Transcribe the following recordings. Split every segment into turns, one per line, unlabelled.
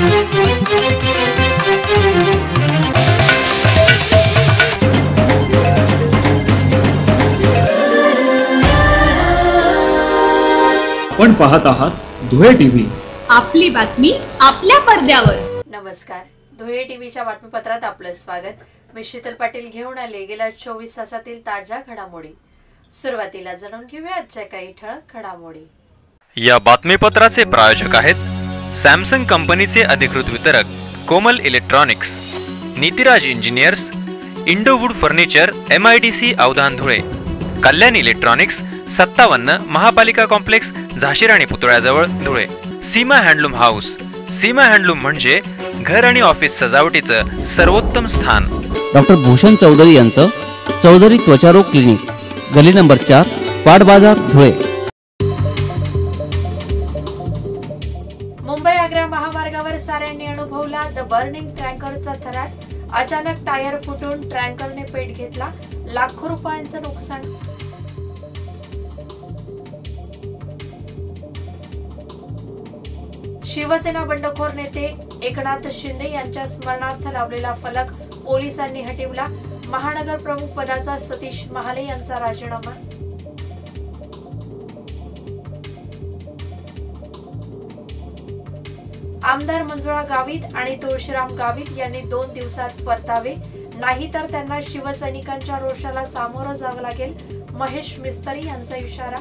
पण पाहत आहात धुळे टीव्ही.
आपली बातमी आपल्या पडद्यावर.
नमस्कार. धुळे टीव्हीच्या बातमीपत्रात आपलं स्वागत. मी शीतल पाटील घेऊन आले गेल्या चोवीस तासातील ताज्या घडामोडी. सुरुवातीला जाणून घेऊया आजच्या काही ठळक घडामोडी.
या बातमीपत्राचे प्रायोजक आहेत सॅमसंग कंपनीचे अधिकृत वितरक Komal electronics Nitiraj engineers Indowood furniture M I D C Avdhan Dhule Kalyan electronics सत्तावन्न महापालिका कॉम्प्लेक्स झाशिराणी पुतळ्याजवळ Dhule. Seema handloom house. Seema handloom म्हणजे घर आणि ऑफिस सजावटीचं सर्वोत्तम स्थान.
डॉक्टर भूषण चौधरी यांचं चौधरी त्वचारोग क्लिनिक गली नंबर चार पाट बाजार धुळे.
महामार्गावर साऱ्यांनी अनुभवला. द बर्निंग ट्रँकरचा थरार. अचानक टायर फुटून ट्रँकरने पेट घेतला. लाखो रुपयांचं नुकसान. शिवसेना बंडखोर नेते एकनाथ शिंदे यांच्या स्मरणार्थ लावलेला फलक पोलिसांनी हटवला. महानगर प्रमुख पदाचा सतीश महाले यांचा राजीनामा. आमदार मंजुळा गावित आणि तुळशीराम गावित यांनी दोन दिवसात परतावे. नाहीतर त्यांना शिवसैनिकांच्या रोषाला सामोरं जावं लागेल. महेश मिस्तरी यांचा इशारा.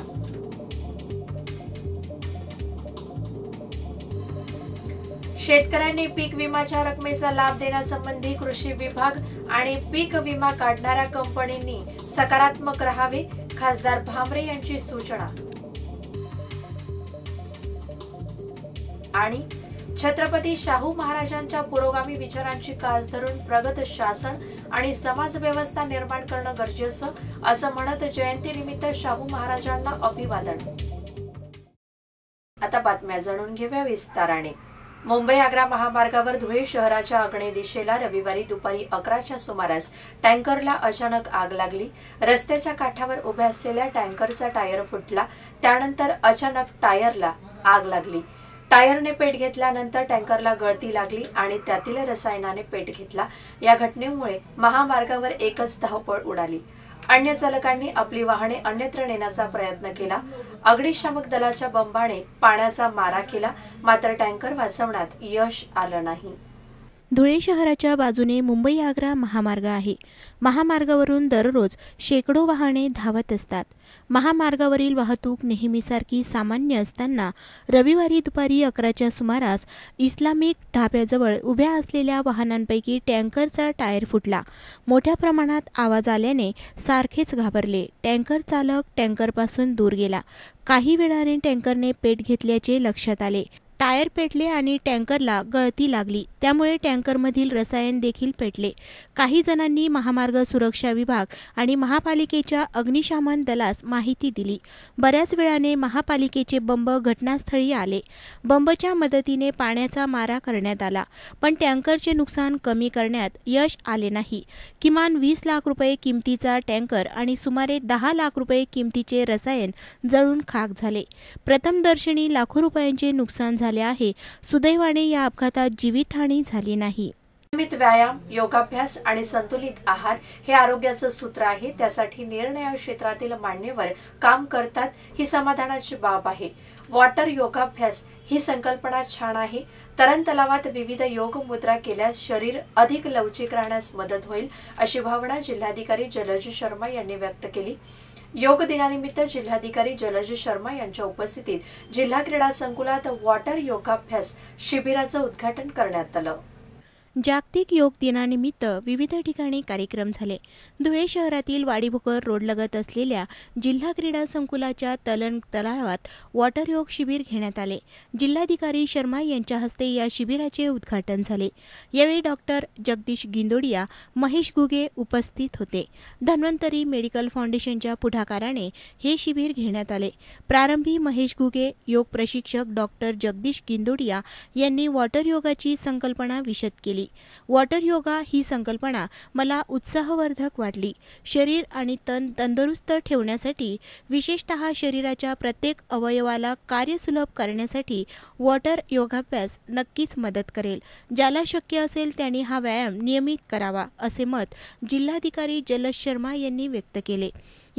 शेतकऱ्यांनी पीक विम्याच्या रकमेचा लाभ देण्यासंबंधी कृषी विभाग आणि पीक विमा काढणाऱ्या कंपनींनी सकारात्मक राहावे खासदार भामरे यांची सूचना. आणि छत्रपती शाहू महाराजांच्या पुरोगामी विचारांची कास धरून प्रगत शासन आणि समाज व्यवस्था निर्माण करणं गरजेचं असं म्हणत जयंतीनिमित्त शाहू महाराजांना अभिवादन. आता बातम्या जाणून घेऊया विस्ताराने. मुंबई आग्रा महामार्गावर धुळे शहराच्या आग्नेय दिशेला रविवारी दुपारी अकराच्या सुमारास टँकरला अचानक आग लागली. रस्त्याच्या काठावर उभ्या असलेल्या टँकरचा टायर फुटला. त्यानंतर अचानक टायरला आग लागली. टायरने पेट घेतल्यानंतर टँकरला गळती लागली आणि त्यातील रसायनाने पेट घेतला. या घटनेमुळे महामार्गावर एकच धावपळ उडाली. अन्य चालकांनी आपली वाहने अन्यत्र नेण्याचा प्रयत्न केला. अग्निशामक दलाच्या बंबाने पाण्याचा मारा केला. मात्र टँकर वाचवण्यात यश आलं नाही.
धुळे शहराच्या बाजूने मुंबई आग्रा महामार्ग आहे. महामार्गावरून दररोज शेकडो वाहने धावत असतात. महामार्गावरील वाहतूक नेहमीसारखी सामान्य असताना रविवारी दुपारी अकराच्या सुमारास इस्लामिक ढाब्याजवळ उभ्या असलेल्या वाहनांपैकी टँकरचा टायर फुटला. मोठ्या प्रमाणात आवाज आल्याने सारखेच घाबरले. टँकर चालक टँकरपासून दूर गेला. काही वेळाने टँकरने पेट घेतल्याचे लक्षात आले. टायर पेटले आणि टँकरला गळती लागली. त्यामुळे टँकरमधील रसायन देखील पेटले. काही जणांनी महामार्ग सुरक्षा विभाग आणि महापालिकेच्या अग्निशमन दलास माहिती दिली. बऱ्याच वेळाने महापालिकेचे बंब घटनास्थळी आले. बंबच्या मदतीने पाण्याचा मारा करण्यात आला पण टँकरचे नुकसान कमी करण्यात यश आले नाही. किमान वीस लाख रुपये किमतीचा टँकर आणि सुमारे दहा लाख रुपये किमतीचे रसायन जळून खाक झाले. प्रथमदर्शनी लाखो रुपयांचे नुकसान झाले. झाले आहे. सुदैवाने या अपघातात जीवितहानी झाली नाही.
नियमित व्यायाम योगाभ्यास आणि संतुलित आहार हे आरोग्याचं सूत्र आहे. त्यासाठी निरनिराळ्या क्षेत्रातील मान्यवर काम करतात ही समाधानाची बाब आहे. वॉटर योगाभ्यास ही संकल्पना छान आहे. तरण तलावात विविध योग मुद्रा केल्यास शरीर अधिक लवचिक राहण्यास मदत होईल अशी भावना जिल्हाधिकारी जलज शर्मा यांनी व्यक्त केली. योग दिनानिमित्त जिल्हाधिकारी जलज शर्मा यांच्या उपस्थितीत जिल्हा क्रीडा संकुलात वॉटर योगाभ्यास शिबिराचं उद्घाटन करण्यात आलं.
जागतिक योग दिनानिमित्त विविध ठिकाणी कार्यक्रम झाले. धुळे शहरातील वाडीभोकर रोडलगत असलेल्या जिल्हा क्रीडा संकुलाच्या तलन तलावात वॉटर योग शिबिर घेण्यात आले. जिल्हाधिकारी शर्मा यांच्या हस्ते या शिबिराचे उद्घाटन झाले. यावेळी डॉक्टर जगदीश गिंदोडिया महेश घुगे उपस्थित होते. धन्वंतरी मेडिकल फाउंडेशनच्या पुढाकाराने हे शिबिर घेण्यात आले. प्रारंभी महेश घुगे योग प्रशिक्षक डॉक्टर जगदीश गिंदोडिया यांनी वॉटर योगाची संकल्पना विशद केली. केली. वॉटर योगा ही संकल्पना मला उत्साहवर्धक वाटली. शरीर आणि तन तंदुरुस्त ठेवण्यासाठी विशेषत शरीराच्या प्रत्येक अवयवाला कार्यसुलभ करण्यासाठी वॉटर योगाभ्यास नक्कीच मदत करेल. ज्याला शक्य असेल त्यांनी हा व्यायाम नियमित करावा असे मत जिल्हाधिकारी जलज शर्मा यांनी व्यक्त केले.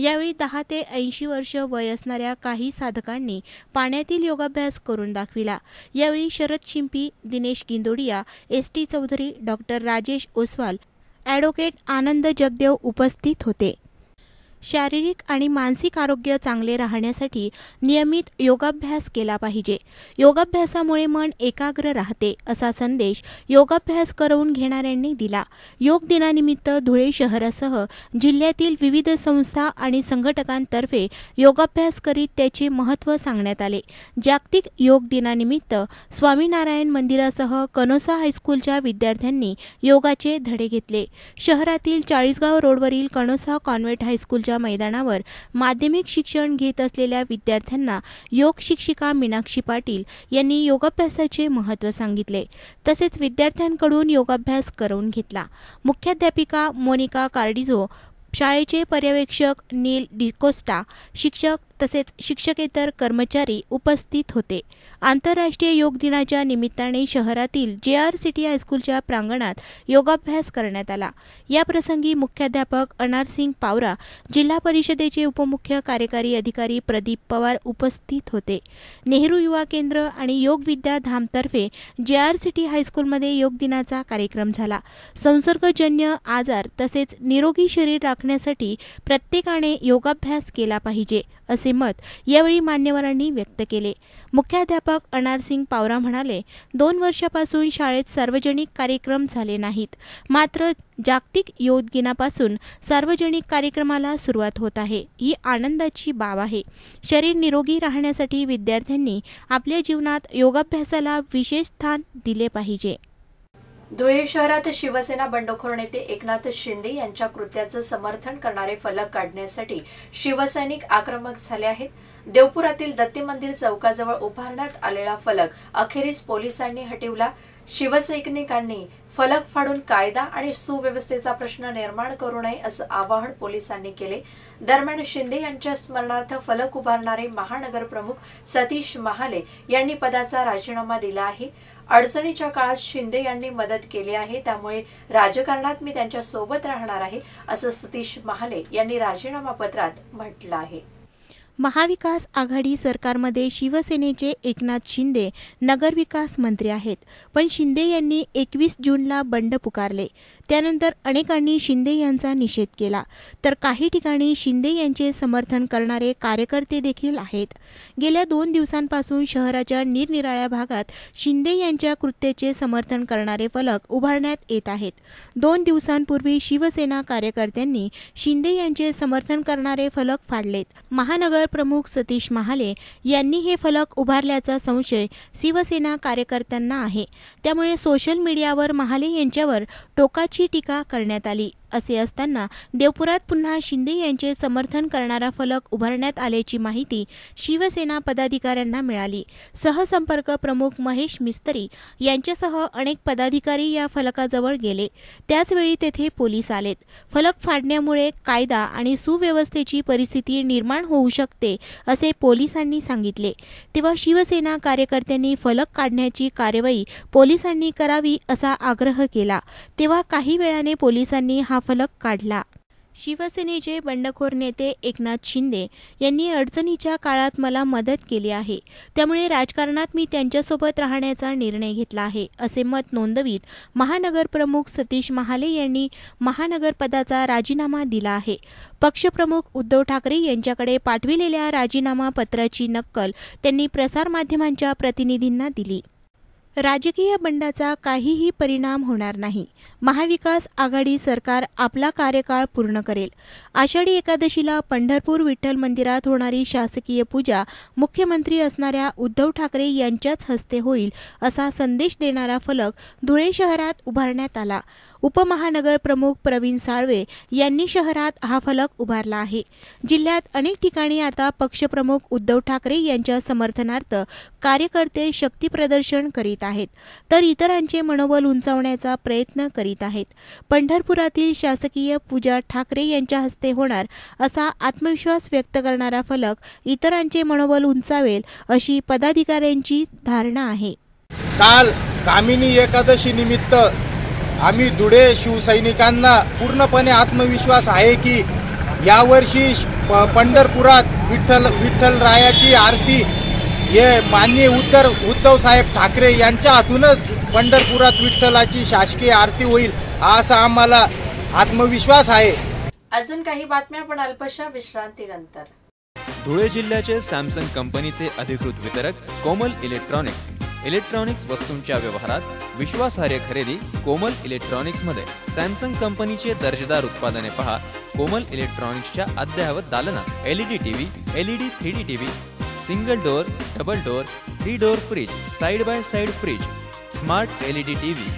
यावेळी दहा ते ऐंशी वर्ष वय असणाऱ्या काही साधकांनी पाण्यातील योगाभ्यास करून दाखविला. यावेळी Sharad Shimpi Dinesh Gindodiya S T Chaudhari doctor Rajesh Oswal advocate Anand Jagdev उपस्थित होते. शारीरिक आणि मानसिक आरोग्य चांगले राहण्यासाठी नियमित योगाभ्यास केला पाहिजे. योगाभ्यासामुळे मन एकाग्र राहते असा संदेश योगाभ्यास करवून घेणाऱ्यांनी दिला. योग दिनानिमित्त धुळे शहरासह जिल्ह्यातील विविध संस्था आणि संघटकांतर्फे योगाभ्यास करीत त्याचे महत्त्व सांगण्यात आले. जागतिक योग दिनानिमित्त स्वामीनारायण मंदिरासह कनोसा हायस्कूलच्या विद्यार्थ्यांनी योगाचे धडे घेतले. शहरातील चाळीसगाव रोडवरील कणोसा कॉन्व्हेंट हायस्कूलच्या मैदानावर माध्यमिक शिक्षण घेत असलेल्या विद्यार्थ्यांना योग शिक्षिका मीनाक्षी पाटील यांनी योगाभ्यासाचे महत्त्व सांगितले. तसेच विद्यार्थ्यांकडून योगाभ्यास करून घेतला. मुख्याध्यापिका मोनिका कार्डिझो शाळेचे पर्यवेक्षक नील डिकोस्टा शिक्षक तसेच शिक्षकेतर कर्मचारी उपस्थित होते. आंतरराष्ट्रीय योग दिनाच्या निमित्ताने शहरातील जे आर सिटी हायस्कूलच्या प्रांगणात योगाभ्यास करण्यात आला. या प्रसंगी मुख्याध्यापक अनारसिंग पावरा जिल्हा परिषदेचे उपमुख्य कार्यकारी अधिकारी प्रदीप पवार उपस्थित होते. नेहरू युवा केंद्र आणि योग विद्या धामतर्फे जे आर सिटी हायस्कूलमध्ये योग दिनाचा कार्यक्रम झाला. संसर्गजन्य आजार तसेच निरोगी शरीर राखण्यासाठी प्रत्येकाने योगाभ्यास केला पाहिजे असे मत यावेळी मान्यवरांनी व्यक्त केले. मुख्याध्यापक अनारसिंग पावरा म्हणाले दोन वर्षापासून शाळेत सार्वजनिक कार्यक्रम झाले नाहीत. मात्र जागतिक योग दिनापासून सार्वजनिक कार्यक्रमाला सुरुवात होत आहे. ही आनंदाची बाब आहे. शरीर निरोगी राहण्यासाठी विद्यार्थ्यांनी आपल्या जीवनात योगाभ्यासाला विशेष स्थान दिले पाहिजे.
धुळे शहरात शिवसेना बंडखोर नेते एकनाथ शिंदे यांच्या कृत्याचं समर्थन करणारे फलक काढण्यासाठी शिवसैनिक आक्रमक झाले आहेत. देवपुरातील दत्ती मंदिर चौकाजवळ उभारण्यात आलेला फलक अखेरीस पोलिसांनी हटवला. शिवसैनिकांनी फलक फाडून कायदा आणि सुव्यवस्थेचा प्रश्न निर्माण करू नये असं आवाहन पोलिसांनी केले. दरम्यान शिंदे यांच्या स्मरणार्थ फलक उभारणारे महानगर प्रमुख सतीश महाले यांनी पदाचा राजीनामा दिला आहे. अडचणीच्या काळात शिंदे यांनी मदत केली आहे. त्यामुळे राजकारणात मी त्यांच्यासोबत राहणार आहे असं सतीश महाले यांनी राजीनामा पत्रात म्हटलं आहे.
महाविकास आघाडी सरकारमध्ये शिवसेनेचे एकनाथ शिंदे नगरविकास मंत्री आहेत. पण शिंदे यांनी एकवीस जूनला बंड पुकारले. त्यानंतर अनेकांनी शिंदे यांचा निषेध केला. तर काही ठिकाणी शिंदे यांचे समर्थन करणारे कार्यकर्ते देखील आहेत. गेल्या दोन दिवसांपासून शहराच्या निरनिराळ्या भागात शिंदे यांच्या कृत्याचे समर्थन करणारे फलक उभारण्यात येत आहेत. दोन दिवसांपूर्वी शिवसेना कार्यकर्त्यांनी शिंदे यांचे समर्थन करणारे फलक फाडलेत. महानगर प्रमुख सतीश महाले यांनी हे फलक उभारल्याचा संशय शिवसेना कार्यकर्त्यांना आहे. त्यामुळे सोशल मीडियावर महाले यांच्यावर टोकाची टीका करण्यात आली. असे असताना देवपुरात पुन्हा शिंदे यांचे समर्थन करणारा फलक उभारण्यात आल्याची माहिती शिवसेना पदाधिकाऱ्यांना मिळाली. सहसंपर्क प्रमुख महेश मिस्त्री यांच्यासह अनेक पदाधिकारी या फलकाजवळ गेले. त्याचवेळी तेथे पोलीस आलेत. फलक फाडण्यामुळे कायदा आणि सुव्यवस्थेची परिस्थिती निर्माण होऊ शकते असे पोलिसांनी सांगितले. तेव्हा शिवसेना कार्यकर्त्यांनी फलक काढण्याची कार्यवाही पोलिसांनी करावी असा आग्रह केला. तेव्हा काही वेळाने पोलिसांनी हा फलक काढला. शिवसेनेचे बंडखोर नेते एकनाथ शिंदे यांनी अडचणीच्या काळात मला मदत केली आहे. त्यामुळे राजकारणात मी त्यांच्यासोबत राहण्याचा निर्णय घेतला आहे असे मत नोंदवीत महानगरप्रमुख सतीश महाले यांनी महानगरपदाचा राजीनामा दिला आहे. पक्षप्रमुख उद्धव ठाकरे यांच्याकडे पाठविलेल्या राजीनामा पत्राची नक्कल त्यांनी प्रसारमाध्यमांच्या प्रतिनिधींना दिली. राजकीय बंडाचा काहीही परिणाम होणार नाही. महाविकास आघाडी सरकार आपला कार्यकाळ पूर्ण करेल. आषाढी एकादशीला पंढरपूर विठ्ठल मंदिरात होणारी शासकीय पूजा मुख्यमंत्री असणाऱ्या उद्धव ठाकरे यांच्याच हस्ते होईल असा संदेश देणारा फलक धुळे शहरात उभारण्यात आला. उपमहानगर प्रमुख प्रवीण साळवे यांनी शहरात हा फलक उभारला आहे. जिल्ह्यात अनेक ठिकाणी आता पक्षप्रमुख उद्धव ठाकरे यांच्या समर्थनार्थ कार्यकर्ते शक्तीप्रदर्शन करीत आहेत तर इतरांचे मनोबल उंचावण्याचा प्रयत्न करीत आहेत. पंढरपुरातील शासकीय पूजा ठाकरे यांच्या हस्ते होणार असा आत्मविश्वास व्यक्त करणारा फलक इतरांचे मनोबल उंचावेल अशी पदाधिकाऱ्यांची धारणा आहे.
काल कामिनी एकादशी निमित्त आम्ही धुळे शिवसैनिकांना पूर्णपणे आत्मविश्वास आहे की यावर्षी प- पंढरपुरात विठ्ठल विठ्ठलरायाची आरती हे माननीय उद्धव उद्धव साहेब ठाकरे यांच्या हातूनच पंढरपुरात विठ्ठलाची शासकीय आरती होईल असा आम्हाला आत्मविश्वास आहे.
अजून काही बातम्या पण अल्पशा विश्रांतीनंतर.
धुळे जिल्ह्याचे सॅमसंग कंपनीचे अधिकृत वितरक कोमल इलेक्ट्रॉनिक्स इलेक्ट्रॉनिक्स वस्तूंच्या व्यवहारात विश्वासार्ह खरेदी कोमल इलेक्ट्रॉनिक्समध्ये. सॅमसंग कंपनीचे दर्जेदार उत्पादने पहा. कोमल इलेक्ट्रॉनिक्सच्या अद्ययावत दालनात LED TV LED three D TV single door double door three door fridge side by side fridge smart LED TV.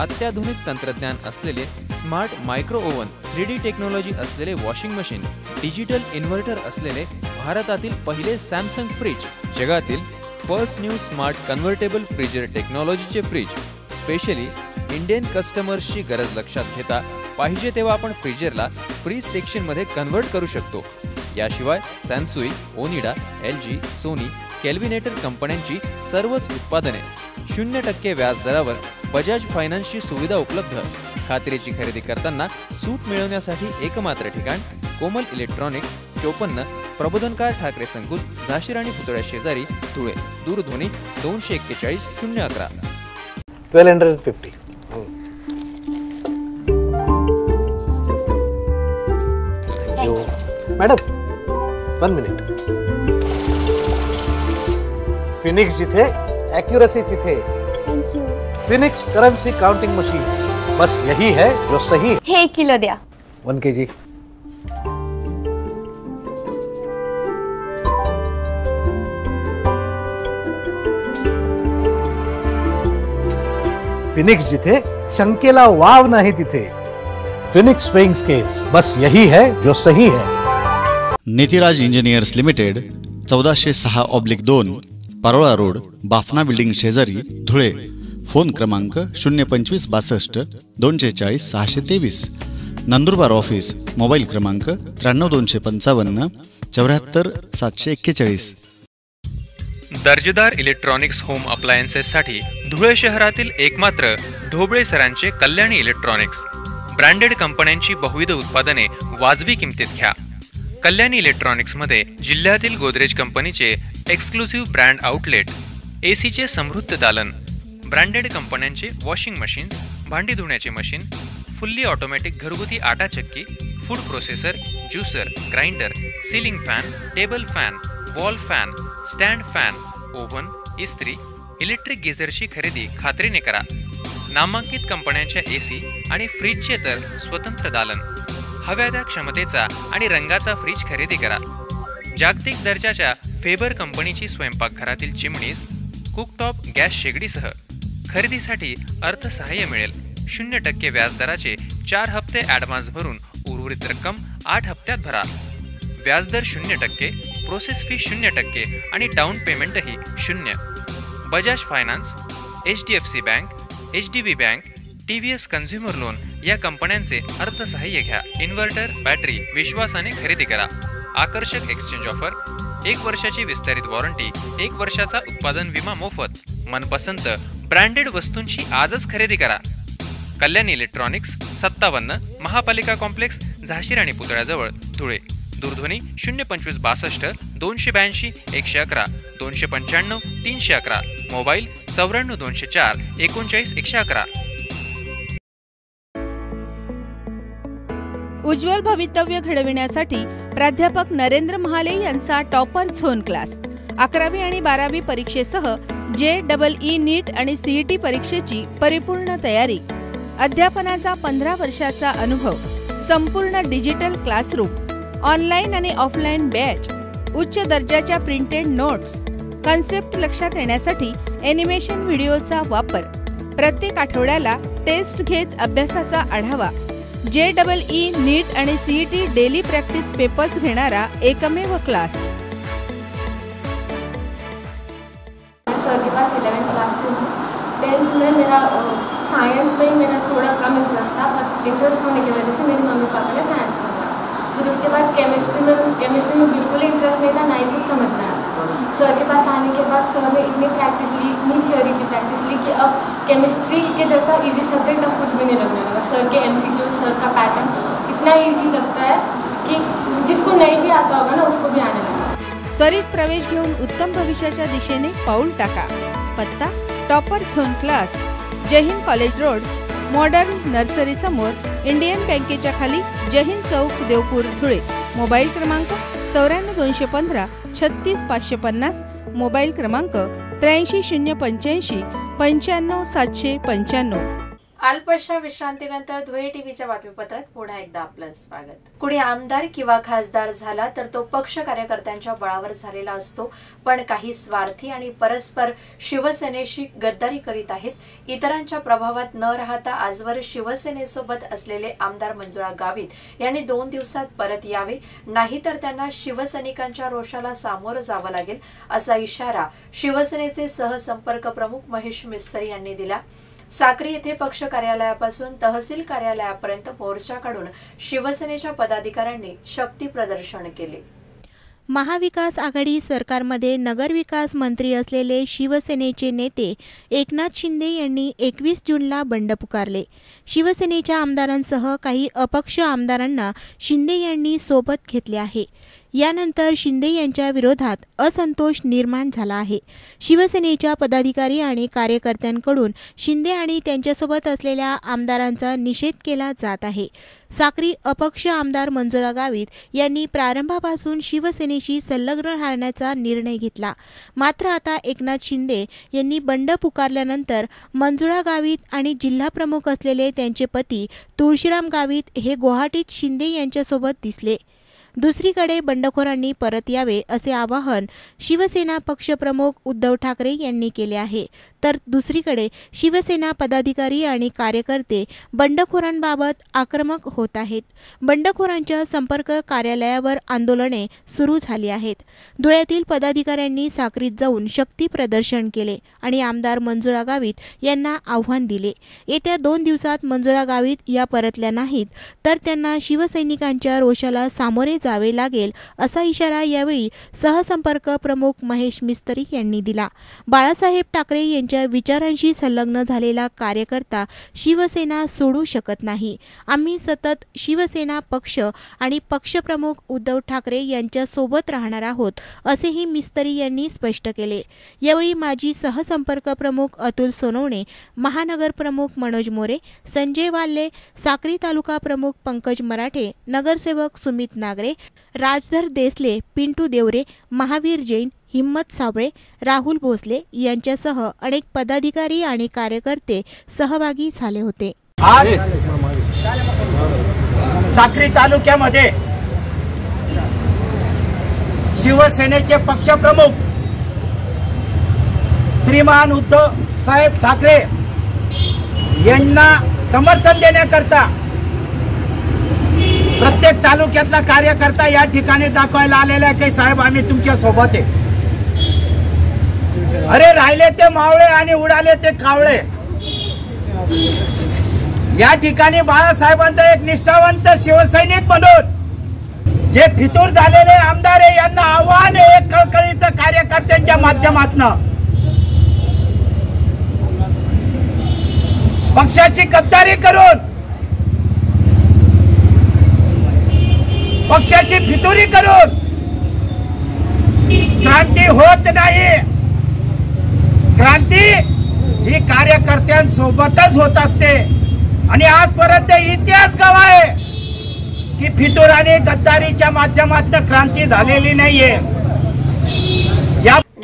अत्याधुनिक तंत्रज्ञान असलेले smart micro oven three D technology असलेले वॉशिंग मशीन डिजिटल इन्व्हर्टर असलेले भारतातील पहिले सॅमसंग फ्रीज जगातील first new smart convertible freezer टेक्नॉलॉजीचे fridge specially Indian कस्टमर्सची गरज लक्षात घेता पाहिजे तेव्हा आपण फ्रीजरला फ्रीज सेक्शनमध्ये कन्व्हर्ट करू शकतो. याशिवाय Sansui Onida L G Sony Kelvinator कंपन्यांची सर्वच उत्पादने शून्य टक्के व्याजदरावर बजाज फायनान्सची सुविधा उपलब्ध. खात्रीची खरेदी करताना सूट मिळवण्यासाठी एकमात्र ठिकाण कोमल इलेक्ट्रॉनिक्स चोपन्न प्रबोधनकार ठाकरे संकुल झाशीर आणि पुतळ्या शेजारी धुळे दूरध्वनी दोनशे एक्केचाळीस शून्य अकरा.
1250 thank you madam one minute Phoenix जिथे ॲक्युरसी तिथे. फिनिक्स करन्सी काउंटिंग मशीन बस यही है जो सही।
हे एक किलो द्या.
वन के जी फिनिक्स जिथे शंकेला वाव नाही तिथे. फिनिक्स स्विंग स्केल्स बस यही है जो सही है.
नितिराज इंजिनियर्स लिमिटेड चौदाशे सहा ऑब्लिक दोन पारोळा रोड बाफना बिल्डिंग शेजारी धुळे. फोन क्रमांक शून्य पंचवीस बासष्ट दोनशे चाळीस सहाशे तेवीस. नंदुरबार ऑफिस मोबाईल क्रमांक त्र्याण्णव दोनशे पंचावन्न चौऱ्याहत्तर सातशे एक्केचाळीस.
दर्जेदार इलेक्ट्रॉनिक्स होम अप्लायन्सेससाठी धुळे शहरातील एकमात्र ढोबळे सरांचे कल्याणी इलेक्ट्रॉनिक्स ब्रँडेड कंपन्यांची बहुविध उत्पादने वाजवी किमतीत घ्या. कल्याणी इलेक्ट्रॉनिक्समध्ये जिल्ह्यातील गोदरेज कंपनीचे एक्सक्लुझिव्ह ब्रँड आउटलेट ए सीचे समृद्ध दालन ब्रँडेड कंपन्यांचे वॉशिंग मशीन्स भांडी धुण्याचे मशीन फुल्ली ऑटोमॅटिक घरगुती आटा चक्की food processor juicer grinder ceiling fan table fan wall fan stand fan oven इस्त्री इलेक्ट्रिक गिझरची खरेदी खात्रीने करा. नामांकित कंपन्यांच्या एसी आणि फ्रीजचे तर स्वतंत्र दालन. हव्या त्या क्षमतेचा आणि रंगाचा फ्रीज खरेदी करा. जागतिक दर्जाच्या फेबर कंपनीची स्वयंपाकघरातील चिमणीज कुकटॉप गॅस शेगडीसह खरेदीसाठी अर्थसहाय्य मिळेल. शून्य टक्के व्याजदराचे चार हप्ते ॲडव्हान्स भरून उर्वरित रक्कम आठ हप्त्यात भरा. व्याजदर शून्य टक्के प्रोसेस फी शून्य टक्के आणि डाऊन पेमेंटही शून्य. Bajaj finance H D F C bank H D B bank T V S consumer loan या कंपन्यांचे अर्थसहाय्य घ्या. इन्व्हर्टर बॅटरी विश्वासाने खरेदी करा. आकर्षक एक्सचेंज ऑफर एक वर्षाची विस्तारित वॉरंटी एक वर्षाचा उत्पादन विमा मोफत. मनपसंत ब्रँडेड वस्तूंची आजच खरेदी करा. कल्याण इलेक्ट्रॉनिक्स सत्तावन्न महापालिका कॉम्प्लेक्स झाशीर आणि पुतळ्याजवळ धुळे. दूरध्वनी शून्य पंचवीस बासष्ट दोनशे ब्याऐंशी एकशे अकरा दोनशे पंच्याण्णव तीनशे अकरा मोबाईल चौऱ्याण्णव दोनशे चार एकोणचाळीस एकशे अकरा.
उज्ज्वल भवितव्य घडविण्यासाठी प्राध्यापक नरेंद्र महाले यांचा टॉपर झोन क्लास. अकरावी आणि बारावी परीक्षेसह जे डबल ई नीट आणि सीईटी परीक्षेची परिपूर्ण तयारी. अध्यापनाचा पंधरा वर्षाचा अनुभव. संपूर्ण डिजिटल क्लासरूम. ऑनलाईन आणि ऑफलाईन बॅच उच्च दर्जाच्या प्रिंटेड नोट्स कन्सेप्ट लक्षात येण्यासाठी एनिमेशन व्हिडिओचा वापर. प्रत्येक आठवड्याला टेस्ट घेत अभ्यासाचा आढावा. जे डबल ई नीट आणि सीईटी डेली प्रॅक्टिस पेपर्स घेणारा एकमेव क्लास.
सर टेंथ में मेरा साइंस में मेरा थोड़ा कम इंटरेस्ट था पर इंटरेस्ट होने की वजह से मेरी मम्मी पापा ने साइंस फिर उसके बाद केमिस्ट्री में केमिस्ट्री में बिल्कुल ही इंटरेस्ट नहीं था, ना ही कुछ समझ में आता। सर के पास आने के बाद सर ने इतनी प्रैक्टिस ली, इतनी थियोरी की प्रैक्टिस ली कि अब केमिस्ट्री के जैसा इजी सब्जेक्ट अब कुछ भी नहीं लगने लगा। सर के एमसीक्यू सर का पैटर्न इतना ईजी लगता है कि जिसको नहीं भी आता होगा ना, उसको भी आने लगा।
त्वरित प्रवेश घेऊन उत्तम भविष्याच्या दिशेने पाऊल टाका. पत्ता, topper zone class, Jai Hind college road modern nursery समोर इंडियन बँकेच्या खाली जहीन चौक देवपूर धुळे. मोबाईल क्रमांक चौऱ्याण्णव दोनशे पंधरा छत्तीस पाचशे पन्नास. मोबाईल क्रमांक त्र्याऐंशी शून्य पंच्याऐंशी पंच्याण्णव सातशे पंच्याण्णव.
अल्पशा विश्रांतीनंतर धुळे टीव्हीच्या बातमीपत्रात पुन्हा एकदा आपलं स्वागत. कुणी आमदार किंवा खासदार झाला तर तो पक्ष कार्यकर्त्यांच्या बळावर झालेला असतो पण काही स्वार्थी आणि परस्पर शिवसेनेशी गद्दारी करीत आहेत. इतरांच्या प्रभावात न राहता आजवर शिवसेनेसोबत असलेले आमदार मंजुळा गावित यांनी दोन दिवसात परत यावे. नाहीतर त्यांना शिवसैनिकांच्या रोषाला सामोरं जावं लागेल असा इशारा शिवसेनेचे सहसंपर्क प्रमुख महेश मिस्त्री यांनी दिला. साक्री येथे पक्ष कार्यालयापासून तहसील कार्यालयापर्यंत मोर्चा काढून शिवसेनेच्या पदाधिकाऱ्यांनी शक्ती प्रदर्शन केले.
महाविकास आघाडी सरकारमध्ये नगरविकास मंत्री असलेले शिवसेनेचे नेते एकनाथ शिंदे यांनी एकवीस जूनला बंड पुकारले. शिवसेनेच्या आमदारांसह काही अपक्ष आमदारांना शिंदे यांनी सोबत घेतले आहे. यानंतर शिंदे यांच्या विरोधात असंतोष निर्माण झाला आहे. शिवसेनेच्या पदाधिकारी आणि कार्यकर्त्यांकडून शिंदे आणि त्यांच्यासोबत असलेल्या आमदारांचा निषेध केला जात आहे. साक्री अपक्ष आमदार मंजुळा गावित यांनी प्रारंभापासून शिवसेनेशी संलग्न राहण्याचा निर्णय घेतला. मात्र आता एकनाथ शिंदे यांनी बंड पुकारल्यानंतर मंजुळा गावित आणि जिल्हाप्रमुख असलेले त्यांचे पती तुळशीराम गावित हे गुवाहाटीत शिंदे यांच्यासोबत दिसले. दुसरीकडे बंडखोरांनी परत यावे असे आवाहन शिवसेना पक्षप्रमुख उद्धव ठाकरे यांनी केले आहे. तर दुसरीकडे शिवसेना पदाधिकारी आणि कार्यकर्ते बंडखोरांबाबत आक्रमक होत आहेत. बंडखोरांच्या संपर्क कार्यालयावर आंदोलने सुरू झाली आहेत. धुळ्यातील पदाधिकाऱ्यांनी साक्रीत जाऊन शक्ती प्रदर्शन केले आणि आमदार मंजुळा गावित यांना आव्हान दिले. येत्या दोन दिवसात मंजुळा गावित या परतल्या नाहीत तर त्यांना शिवसैनिकांच्या रोषाला सामोरे जावे लागेल असा इशारा यावेळी सहसंपर्क प्रमुख महेश मिस्त्री यांनी दिला. बाळासाहेब ठाकरे यांच्या विचारांशी संलग्न झालेला कार्यकर्ता शिवसेना सोडू शकत नाही. आम्ही सतत शिवसेना पक्ष आणि पक्षप्रमुख उद्धव ठाकरे यांच्यासोबत राहणार आहोत असेही मिस्त्री यांनी स्पष्ट केले. यावेळी माजी सहसंपर्क प्रमुख अतुल सोनवणे महानगर प्रमुख मनोज मोरे संजय वाल्ले साक्री तालुका प्रमुख पंकज मराठे नगरसेवक सुमित नागरे राजधर देसले पिंटू देवरे महावीर जैन हिम्मत साबळे राहुल भोसले यांच्यासह अनेक पदाधिकारी आणि कार्यकर्ते सहभागी झाले होते.
आज साक्री तालुक्यामध्ये शिवसेनेचे पक्षप्रमुख श्रीमान उद्धव साहेब ठाकरे यांना समर्थन देण्याकरता प्रत्येक तालुक्यातला कार्यकर्ता या ठिकाणी दाखवायला आलेला आहे की साहेब आम्ही तुमच्यासोबत आहे. अरे राहिले ते मावळे आणि उडाले ते कावळे. या ठिकाणी बाळासाहेबांचा एक निष्ठावंत शिवसैनिक म्हणून जे फितूर झालेले आमदार आहे यांना आव्हान आहे एक कळकळीचं कार्यकर्त्यांच्या माध्यमातन. पक्षाची गद्दारी करून पक्षाची फितुरी करून क्रांती होत नाही. क्रांती ही कार्यकर्त्यांसोबतच होत असते. आणि आजपर्यंत इतिहास गवा आहे की फितुराने गद्दारीच्या माध्यमातून क्रांती झालेली नाहीये.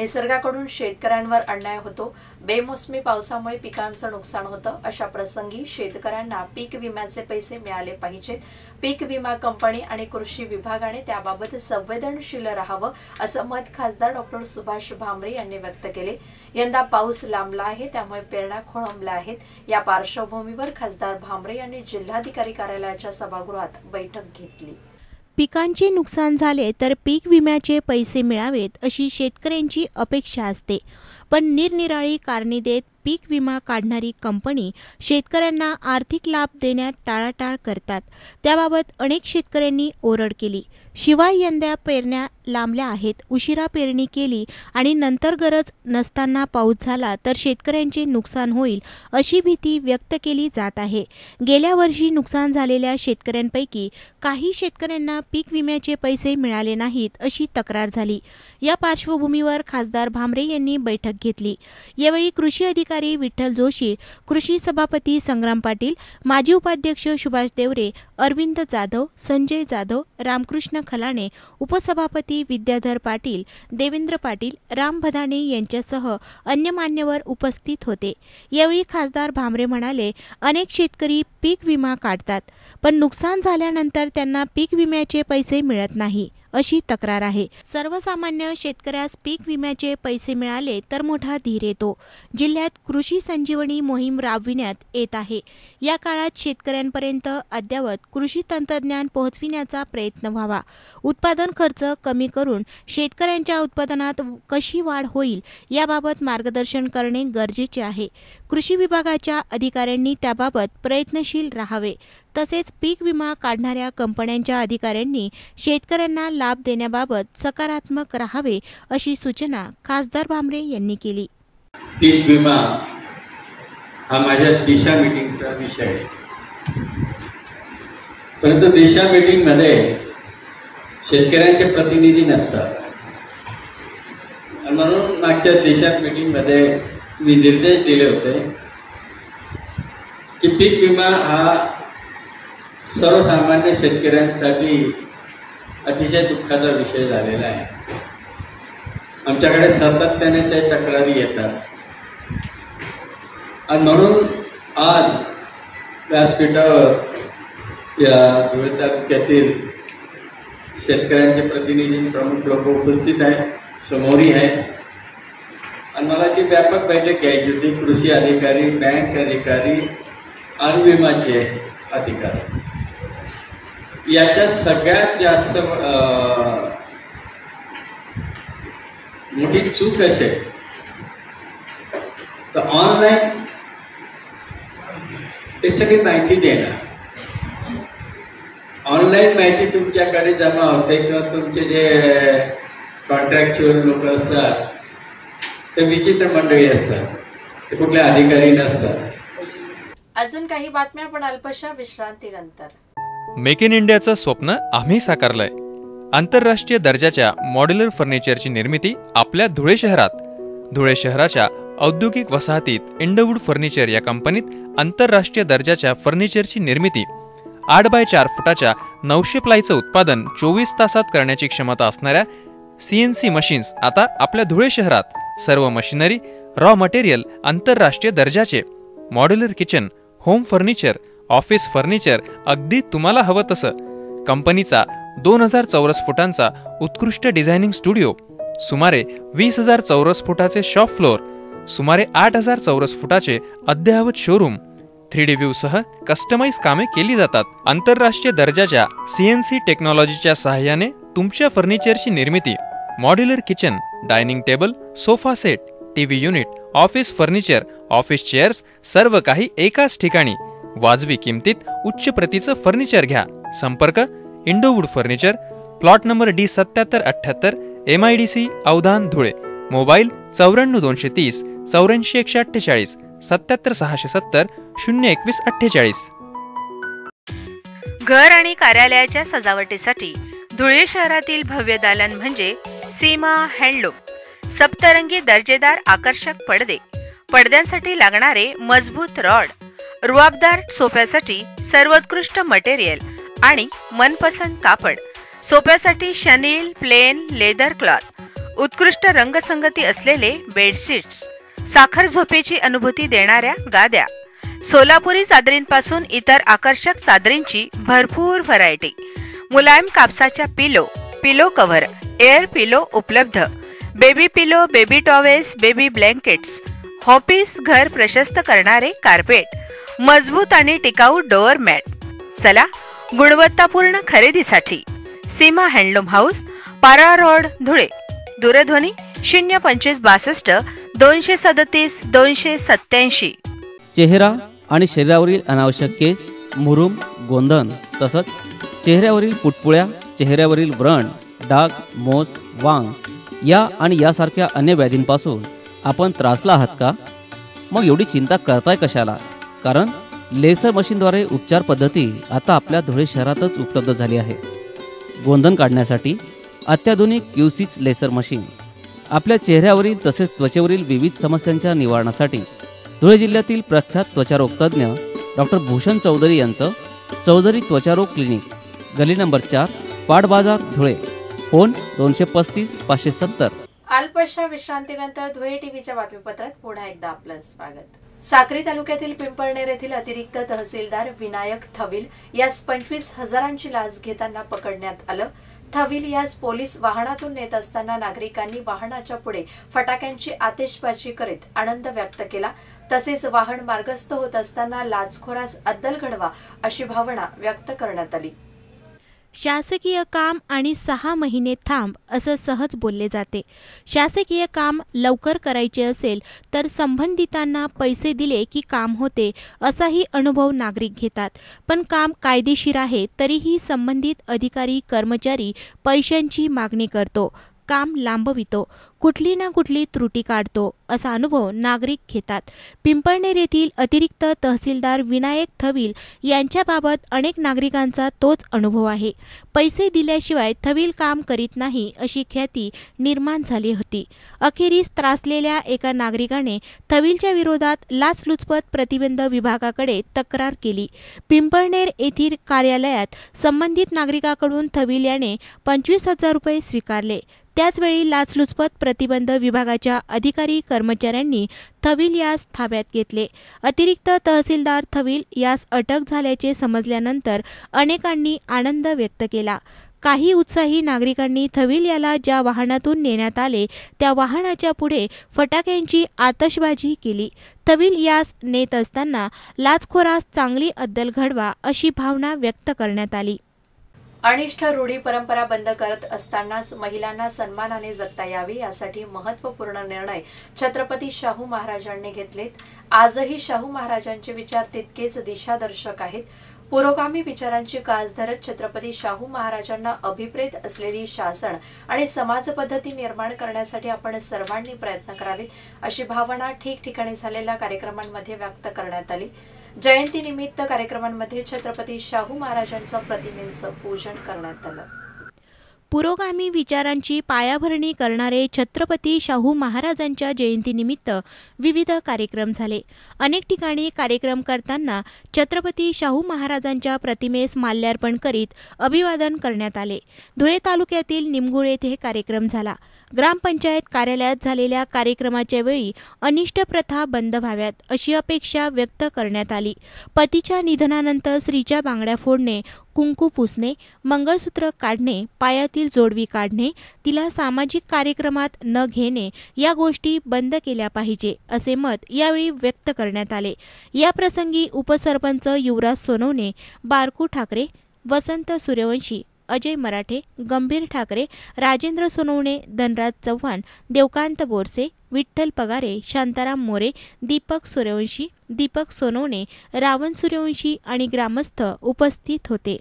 निसर्गाकडून शेतकऱ्यांवर अन्याय होतो बेमोसमी पावसामुळे पिकांचं नुकसान होतं अशा प्रसंगी शेतकऱ्यांना पीक विम्याचे पैसे मिळाले पाहिजेत. पीक विमा कंपनी आणि कृषी विभागाने त्याबाबत संवेदनशील राहावं असं मत खासदार डॉक्टर सुभाष भामरे यांनी व्यक्त केले. यंदा पाऊस लांबला आहे त्यामुळे पेरण्या खोळंबल्या आहेत. या पार्श्वभूमीवर खासदार भामरे यांनी जिल्हाधिकारी कार्यालयाच्या सभागृहात बैठक घेतली.
पिकांचे नुकसान झाले तर पीक विम्याचे पैसे मिळावेत अशी शेतकऱ्यांची अपेक्षा असते. पण निरनिराळी कारणे देत पीक विमा काढणारी कंपनी शेतकऱ्यांना आर्थिक लाभ देण्यात टाळाटाळ करतात. त्याबाबत अनेक शेतकऱ्यांनी ओरड केली. शिवाय यंदा पेरण्या लांबल्या आहेत उशिरा पेरणी केली आणि नंतर गरज नसताना पाऊस झाला तर शेतकऱ्यांचे नुकसान होईल अशी भीती व्यक्त केली जात आहे. गेल्या वर्षी नुकसान झालेल्या शेतकऱ्यांपैकी काही शेतकऱ्यांना पीक विम्याचे पैसे मिळाले नाहीत अशी तक्रार झाली. या पार्श्वभूमीवर खासदार भामरे यांनी बैठक घेतली. यावेळी कृषी अधिकारी विठ्ठल जोशी कृषी सभापती संग्राम पाटील माजी उपाध्यक्ष सुभाष देवरे अरविंद जाधव संजय जाधव रामकृष्ण खलाणे उपसभापती विद्याधर पाटील देवेंद्र पाटील राम भदाणे यांच्यासह अन्य मान्यवर उपस्थित होते. यावेळी खासदार भामरे म्हणाले अनेक शेतकरी पीक विमा काढतात पण नुकसान झाल्यानंतर त्यांना पीक विम्याचे पैसे मिळत नाही. अशी तक्रार आहे. सर्वसामान्य शेतकऱ्यास पीक विम्याचे पैसे मिळाले तर मोठा धीर येतो. जिल्ह्यात कृषी संजीवनी मोहीम राबविण्यात येत आहे. या काळात शेतकऱ्यांपर्यंत अद्ययावत कृषी तंत्रज्ञान पोहोचविण्याचा प्रयत्न व्हावा. उत्पादन खर्च कमी करून शेतकऱ्यांच्या उत्पादनात कशी वाढ होईल याबाबत मार्गदर्शन करणे गरजेचे आहे. कृषी विभागाच्या अधिकाऱ्यांनी त्याबाबत प्रयत्नशील राहावे. तसेच पीक विमा काढणाऱ्या कंपन्यांच्या अधिकाऱ्यांनी शेतकऱ्यांना लाभ देण्याबाबत सकारात्मक राहावे अशी सूचना खासदार भामरे यांनी केली.
पीक विमा हा माझ्या दिशा मीटिंगचा विषय आहे. परंतु दिशा मीटिंगमध्ये शेतकऱ्यांचे प्रतिनिधी नसतात. म्हणून मागच्या दिशा मीटिंगमध्ये मी निर्देश दिले होते की पीक विमा हा सर्वसामान्य शेतकऱ्यांसाठी अतिशय दुःखाचा विषय झालेला आहे. आमच्याकडे सातत्याने ते तक्रारी येतात. आणि म्हणून आज व्यासपीठावर या धुळे तालुक्यातील शेतकऱ्यांचे प्रतिनिधी प्रमुख लोक उपस्थित आहेत समोरी आहेत. आणि मला जी व्यापक बैठक घ्यायची होती कृषी अधिकारी बँक अधिकारी आणि विमाचे अधिकारी. याच्यात सगळ्यात जास्त मोठी चूक असेल तर ऑनलाईन ते सगळी माहिती देणार. ऑनलाईन माहिती तुमच्याकडे जमा होते किंवा तुमचे जे कॉन्ट्रॅक्च्युअल लोक असतात ते विचित्र मंडळी असतात. ते कुठले अधिकारी नसतात.
अजून काही बातम्या पण अल्पशा विश्रांतीनंतर.
मेक इन इंडियाचं स्वप्न आम्ही साकारलंय. आंतरराष्ट्रीय दर्जाच्या मॉड्युलर फर्निचरची निर्मिती आपल्या धुळे शहरात. धुळे शहराच्या औद्योगिक वसाहतीत इंडवूड फर्निचर या कंपनीत आंतरराष्ट्रीय दर्जाच्या फर्निचरची निर्मिती आठ बाय चार फुटाच्या नऊशे प्लायचं उत्पादन चोवीस तासात करण्याची क्षमता असणाऱ्या सीएनसी मशीन्स आता आपल्या धुळे शहरात. सर्व मशिनरी रॉ मटेरियल आंतरराष्ट्रीय दर्जाचे modular kitchen home furniture office furniture अगदी तुम्हाला हवं तसं. कंपनीचा दोन हजार चौरस फुटांचा उत्कृष्ट डिझायनिंग स्टुडिओ सुमारे वीस हजार चौरस फुटाचे शॉप फ्लोअर सुमारे आठ हजार चौरस फुटाचे अद्ययावत शोरूम थ्री डी व्ह्यू सह कस्टमाइज कामे केली जातात. आंतरराष्ट्रीय दर्जाच्या सीएनसी टेक्नॉलॉजीच्या सहाय्याने तुमच्या फर्निचरची निर्मिती modular kitchen dining table sofa set TV unit office furniture office chairs सर्व काही एकाच ठिकाणी. वाजवी किमतीत उच्च प्रतीचं फर्निचर घ्या. संपर्क Indowood furniture plot number D सत्याहत्तर अठ्ठ्याहत्तर M I D C Avdhan Dhule. Mobile चौऱ्याण्णव दोनशे तीस चौऱ्याऐंशी एकशे अठ्ठेचाळीस सत्याहत्तर सहाशे सत्तर शून्य एकवीस अठ्ठेचाळीस.
घर आणि कार्यालयाच्या सजावटीसाठी धुळे शहरातील भव्य दालन म्हणजे सीमा हँडलूम. सप्तरंगी दर्जेदार आकर्षक पडदे. पडद्यांसाठी लागणारे मजबूत रॉड रुआबदार सोफ्यासाठी सर्वोत्कृष्ट मटेरियल आणि मनपसंत कापड. सोफ्यासाठी शनील प्लेन लेदर क्लॉथ. उत्कृष्ट रंगसंगती असलेले बेडशीट्स. साखर झोपेची अनुभूती देणाऱ्या गाद्या. सोलापुरी चादरींपासून इतर आकर्षक चादरींची भरपूर व्हरायटी मुलायम कापसाच्या पिलो पिलो कव्हर एअर पिलो उपलब्ध. Baby pillow baby towels baby blankets. हॉपीस घर प्रशस्त करणारे कार्पेट. मजबूत आणि टिकाऊ डोअर मॅट. चला गुणवत्तापूर्ण खरेदीसाठी Seema handloom house Para road Dhule. दूरध्वनी शून्य पंचवीस बासष्ट दोनशे सदतीस दोनशे सत्याऐंशी
चेहरा आणि शरीरावरील अनावश्यक केस मुरुम गोंधन तसंच चेहऱ्यावरील पुटपुळ्या चेहऱ्यावरील व्रण डाग मोस वांग या आणि यासारख्या अन्य व्याधींपासून आपण त्रासला आहात का? मग एवढी चिंता करताय कशाला? कारण लेसर मशीनद्वारे उपचार पद्धती आता आपल्या धुळे शहरातच उपलब्ध झाली आहे. गोंधन काढण्यासाठी अत्याधुनिक क्यूसिस लेसर मशीन. आपल्या चेहऱ्यावरील तसेच त्वचेवरील विविध समस्यांच्या निवारणासाठी धुळे जिल्ह्यातील प्रख्यात त्वचारोग तज्ज्ञ डॉक्टर भूषण चौधरी यांचं चौधरी त्वचारोग क्लिनिक गली नंबर चार पाट बाजार धुळे. फोन दोनशे पस्तीस पाचशे सत्तर.
अल्पशा विश्रांतीनंतर धुळे टीव्हीच्या बातमीपत्रात पुन्हा एकदा आपलं स्वागत. साक्री तालुक्यातील पिंपळनेर येथील अतिरिक्त तहसीलदार विनायक थविल यास पंचवीस हजारांची लाच घेताना पकडण्यात आलं. थविल यास पोलीस वाहनातून नेत असताना नागरिकांनी वाहनाच्या पुढे फटाक्यांची आतिषबाजी करीत आनंद व्यक्त केला. तसेच वाहन मार्गस्थ होत असताना लाचखोरास अद्दल घडवा अशी भावना व्यक्त करण्यात आली.
शासकीय काम आणि सहा महिने थांब असं सहज बोलले जाते. शासकीय काम लवकर करायचे असेल तर संबंधितांना पैसे दिले की काम होते असाही अनुभव नागरिक घेतात. पण काम कायदेशीर आहे तरीही संबंधित अधिकारी कर्मचारी पैशांची मागणी करतो काम लांबवितो. कुठली ना कुठली त्रुटी काढतो असा अनुभव नागरिक घेतात. पिंपळनेर येथील अतिरिक्त तहसीलदार विनायक थविल यांच्याबाबत अनेक नागरिकांचा तोच अनुभव आहे. पैसे दिल्याशिवाय थविल काम करीत नाही अशी ख्याती निर्माण झाली होती. अखेरीस त्रासलेल्या एका नागरिकाने थविलच्या विरोधात लाचलुचपत प्रतिबंध विभागाकडे तक्रार केली. पिंपळनेर येथील कार्यालयात संबंधित नागरिकाकडून थविल याने पंचवीस हजार रुपये स्वीकारले. त्याचवेळी लाचलुचपत प्रतिबंध विभागाच्या अधिकारी कर्मचाऱ्यांनी थविल यास थाब्यात घेतले. अतिरिक्त तहसीलदार थविल यास अटक झाल्याचे समजल्यानंतर अनेकांनी आनंद व्यक्त केला. काही उत्साही नागरिकांनी थविल याला ज्या वाहनातून नेण्यात आले त्या वाहनाच्या पुढे फटाक्यांची आतषबाजी केली. थविल यास नेत असताना लाचखोरास चांगली अद्दल घडवा अशी भावना व्यक्त करण्यात आली.
अनिष्ठ रूढी परंपरा बंद करत असतानाच महिलांना सन्मानाने जगता यावी यासाठी महत्त्वपूर्ण निर्णय छत्रपती शाहू महाराजांनी घेतलेत. आजही शाहू महाराजांचे विचार तितकेच दिशादर्शक आहेत. पुरोगामी विचारांची कास धरत छत्रपती शाहू महाराजांना अभिप्रेत असलेली शासन आणि समाज पद्धती निर्माण करण्यासाठी आपण सर्वांनी प्रयत्न करावेत अशी भावना ठिकठिकाणी झालेल्या कार्यक्रमांमध्ये व्यक्त करण्यात आली. जयंतीनिमित्त कार्यक्रमांमध्ये छत्रपती शाहू महाराजांच्या प्रतिमेचं पूजन करण्यात आलं.
पुरोगामी विचारांची पायाभरणी करणारे छत्रपती शाहू महाराजांच्या जयंतीनिमित्त विविध कार्यक्रम झाले. अनेक ठिकाणी कार्यक्रम करताना छत्रपती शाहू महाराजांच्या प्रतिमेस माल्यार्पण करीत अभिवादन करण्यात आले. धुळे तालुक्यातील निमगुळ येथे कार्यक्रम झाला. ग्रामपंचायत कार्यालयात झालेल्या कार्यक्रमाच्या वेळी अनिष्ट प्रथा बंद व्हाव्यात अशी अपेक्षा व्यक्त करण्यात आली. पतीच्या निधनानंतर स्त्रीच्या बांगड्या फोडणे कुंकू पुसणे मंगळसूत्र काढणे पायातील जोडवी काढणे तिला सामाजिक कार्यक्रमात न घेणे या गोष्टी बंद केल्या पाहिजे असे मत यावेळी व्यक्त करण्यात आले. या प्रसंगी उपसरपंच युवराज सोनवणे बारकू ठाकरे वसंत सूर्यवंशी अजय मराठे गंभीर ठाकरे राजेंद्र सोनवणे धनराज चव्हाण देवकांत बोरसे विठ्ठल पगारे शांताराम मोरे दीपक सूर्यवंशी दीपक सोनवणे रावण सूर्यवंशी आणि ग्रामस्थ उपस्थित होते.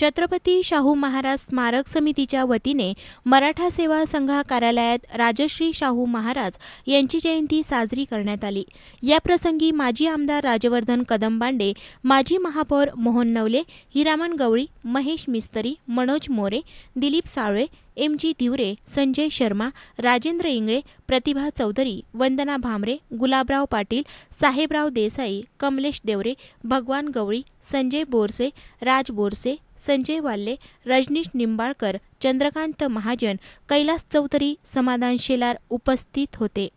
छत्रपती शाहू महाराज स्मारक समितीच्या वतीने मराठा सेवा संघ कार्यालयात राजश्री शाहू महाराज यांची जयंती साजरी करण्यात आली. या प्रसंगी माजी आमदार राजवर्धन कदमबांडे माजी महापौर मोहन नवले हिरामन गवळी महेश मिस्तरी मनोज मोरे दिलीप साळवे एम जी दिवरे संजय शर्मा राजेंद्र इंगळे प्रतिभा चौधरी वंदना भामरे गुलाबराव पाटील साहेबराव देसाई कमलेश देवरे भगवान गवळी संजय बोरसे राज बोरसे संजय वाल्ले रजनीश निंबाळकर चंद्रकांत महाजन कैलास चौधरी समाधान शेलार उपस्थित होते.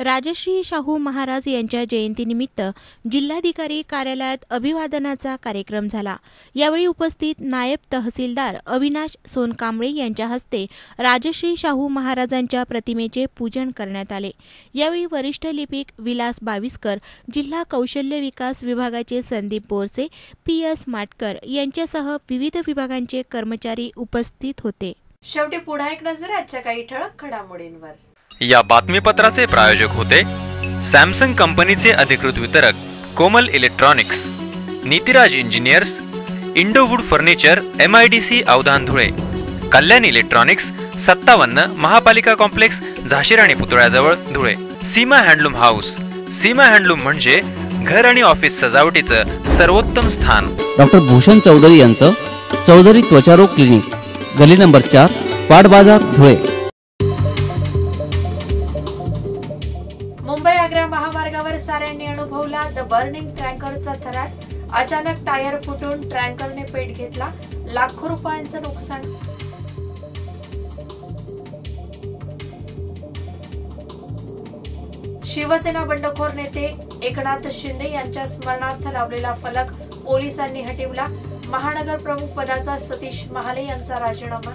राजश्री शाहू महाराज यांच्या जयंतीनिमित्त जिल्हाधिकारी कार्यालयात अभिवादनाचा कार्यक्रम झाला. यावेळी उपस्थित नायब तहसीलदार अविनाश सोनकांबळे यांच्या हस्ते राजश्री शाहू महाराजांच्या प्रतिमेचे पूजन करण्यात आले. यावेळी वरिष्ठ लिपिक विलास बाविस्कर जिल्हा कौशल्य विकास विभागाचे संदीप बोरसे पी एस माटकर यांच्यासह विविध विभागांचे कर्मचारी उपस्थित होते.
शेवटी पुन्हा एक नजर आजच्या काही ठळक घडामोडींवर.
या बातमीपत्राचे प्रायोजक होते सॅमसंग कंपनीचे अधिकृत वितरक Komal electronics Nitiraj engineers Indowood furniture M I D C Avdhan Dhule Kalyan electronics सत्तावन्न महापालिका कॉम्प्लेक्स झाशिराणी पुतळ्याजवळ Dhule. Seema handloom house. Seema handloom म्हणजे घर आणि ऑफिस सजावटीचं सर्वोत्तम स्थान.
डॉक्टर भूषण चौधरी यांचं चौधरी त्वचारोग क्लिनिक गली नंबर चार पाट बाजार धुळे.
बर्निंग ट्रँकरचा थरार. अचानक टायर फुटून ट्रँकरने पेट घेतला. लाखो रुपयांचं नुकसान. शिवसेना बंडखोर नेते एकनाथ शिंदे यांच्या स्मरणार्थ लावलेला फलक पोलिसांनी हटवला. महानगर प्रमुख पदाचा सतीश महाले यांचा राजीनामा.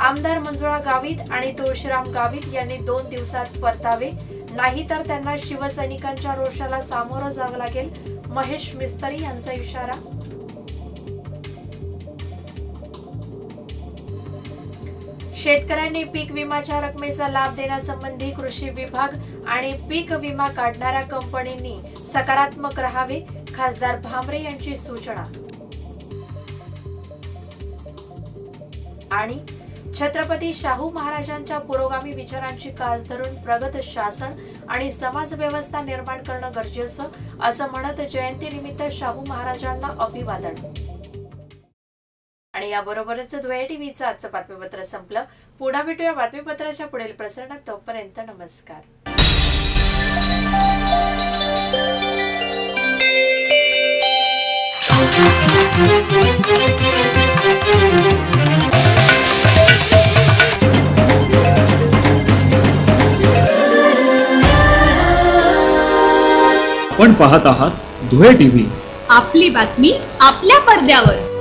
आमदार मंजुळा गावित आणि तुळशीराम गावित यांनी दोन दिवसात परतावे. नाहीतर त्यांना शिवसैनिकांच्या रोषाला सामोरं जावं लागेल. महेश मिस्तरी यांचा इशारा. शेतकऱ्यांनी पीक विम्याच्या रकमेचा लाभ देण्यासंबंधी कृषी विभाग आणि पीक विमा काढणाऱ्या कंपनींनी सकारात्मक राहावे. खासदार भामरे यांची सूचना. आणि छत्रपती शाहू महाराजांच्या पुरोगामी विचारांची कास धरून प्रगत शासन आणि समाज व्यवस्था निर्माण करणं गरजेचं असं म्हणत जयंतीनिमित्त शाहू महाराजांना अभिवादन. आणि याबरोबरच धुळे टीव्हीचं आजचं बातमीपत्र संपलं. पुन्हा भेटूया बातमीपत्राच्या पुढील प्रसारणात. तोपर्यंत नमस्कार.
आपण पाहत आहात धुळे टीव्ही.
आपली बातमी आपल्या पडद्यावर.